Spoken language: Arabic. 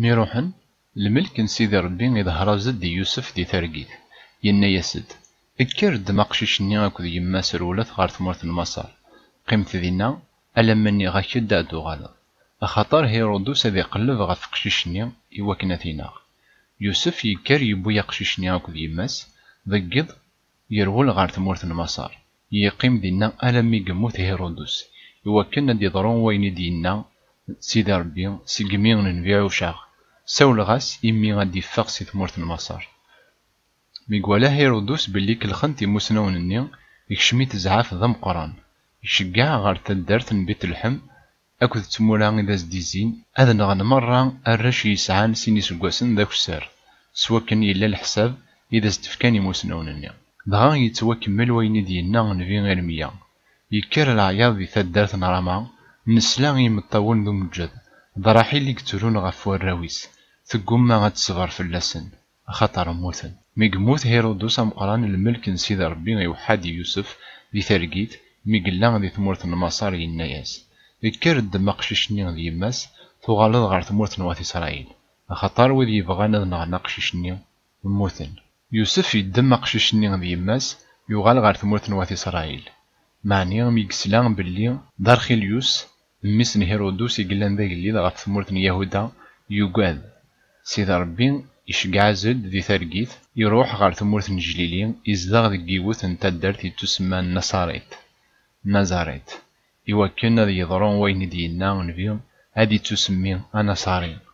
ميروحن الملك نسيد ربي يظهر زد يوسف دي ترقيت ينا يسد. اكر دمقشيش نيغاك ذي يماس الولا غارت مورث المصار قيمت ذينا ألم مني غاكي دادو غالا. أخطر هيرودوس ذي قلب غف قشيش يوكنا ثيناغ يوسف يكير يبو يقشيش نيغاك ذي يماس ذقض يرول غارت مورث المصار يقيم ذينا ألم يقموت هيرودوس. يوكنا دي ضرون وين دينا سيدي ربي سيقمين نبيعو شاغ. ساول غاس إمي غادي فاق سي ثمورة المسار. ميقوالا هيرودوس بلي كلخنتي موسناون النيغ يكشميت زعاف ضم قران. يشجع غار تدارت نبيت الحم أكد تمولا غيدا زدي زين أذن غن مرة الرش يسعان سيني سقوسن ذاك السر سوا كان إلا الحساب إذا استفكاني موسناون النيغ. دغا يتوكمل وين ديالنا نفي غير ميا. يكر العياض في ثدارت نرامان نسلا يمطول ذو مجد. ضراحي اللي كترون غفو الراويس تقوم ما تصبر في اللسن. خطر موثن. ميقموث هيرودوس ام قران الملك نسيد ربي يوحد يوسف ذي ثرقيت ميقلان ذي ثمورت المصار ينياس ذكر الدمق ششنين ذي يمس ثغالد غار ثمورت نواث إسرائيل. أخطار وذي يبغان ذنغ نقششنين موثن. يوسف يدمق ششنين ذي يمس يغال غار ثمورت نواث إسرائيل. معنى ميقسلان باللي دار خيليوس هيرودوس يقلان ذي اللي ثمورت يهودا. يقاذ سيد ربي يشجع زد ذي ثرقيث يروح غار ثمورة الجليلي يزدغ ذي قيوث تدرت تسمى النصاريت نزاريت يوكينا ذي يضرون وين دينا ونفيهم هذه تسمى النصاريت